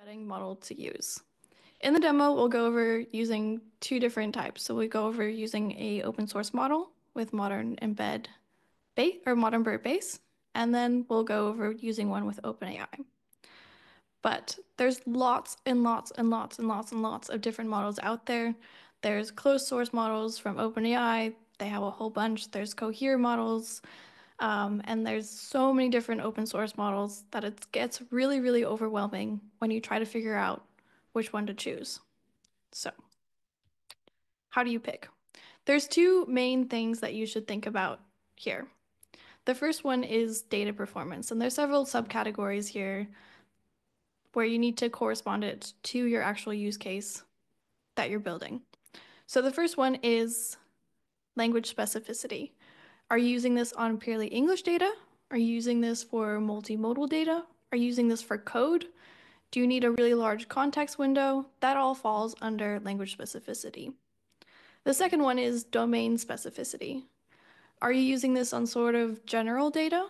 embedding model to use. In the demo, we'll go over using two different types. So we go over using a open source model with modern embed base or modern BERT base, and then we'll go over using one with OpenAI. But there's lots and lots and lots and lots and lots of different models out there. There's closed source models from OpenAI. They have a whole bunch. There's Cohere models. Um, and there's so many different open source models that it gets really, really overwhelming when you try to figure out which one to choose. So how do you pick? There's two main things that you should think about here. The first one is data performance, and there's several subcategories here where you need to correspond it to your actual use case that you're building. So the first one is language specificity. Are you using this on purely English data? Are you using this for multimodal data? Are you using this for code? Do you need a really large context window? That all falls under language specificity. The second one is domain specificity. Are you using this on sort of general data?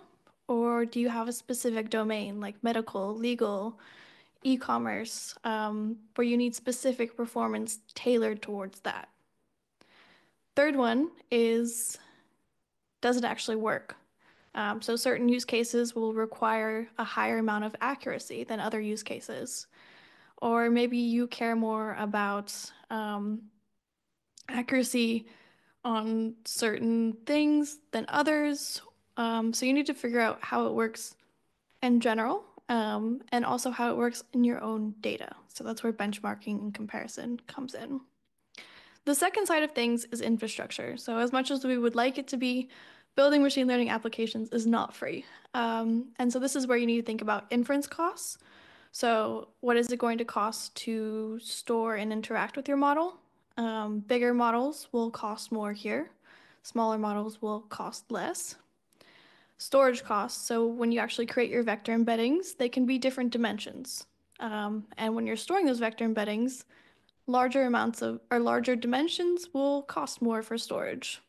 Or do you have a specific domain like medical, legal, e-commerce, um, where you need specific performance tailored towards that? Third one is does it actually work? Um, so certain use cases will require a higher amount of accuracy than other use cases. Or maybe you care more about um, accuracy on certain things than others. Um, so you need to figure out how it works in general um, and also how it works in your own data. So that's where benchmarking and comparison comes in. The second side of things is infrastructure. So as much as we would like it to be, building machine learning applications is not free. Um, and so this is where you need to think about inference costs. So what is it going to cost to store and interact with your model? Um, bigger models will cost more here. Smaller models will cost less. Storage costs. So when you actually create your vector embeddings, they can be different dimensions. Um, and when you're storing those vector embeddings, larger amounts of or larger dimensions will cost more for storage.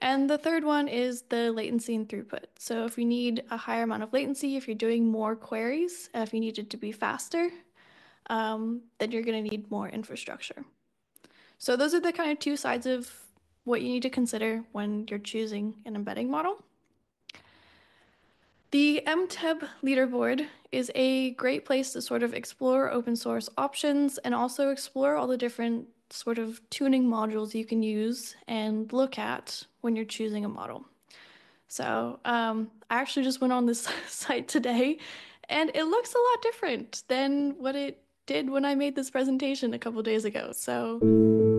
And the third one is the latency and throughput. So if you need a higher amount of latency, if you're doing more queries, if you need it to be faster, um, then you're going to need more infrastructure. So those are the kind of two sides of what you need to consider when you're choosing an embedding model. The MTEB leaderboard is a great place to sort of explore open source options and also explore all the different sort of tuning modules you can use and look at when you're choosing a model. So um, I actually just went on this site today and it looks a lot different than what it did when I made this presentation a couple days ago. So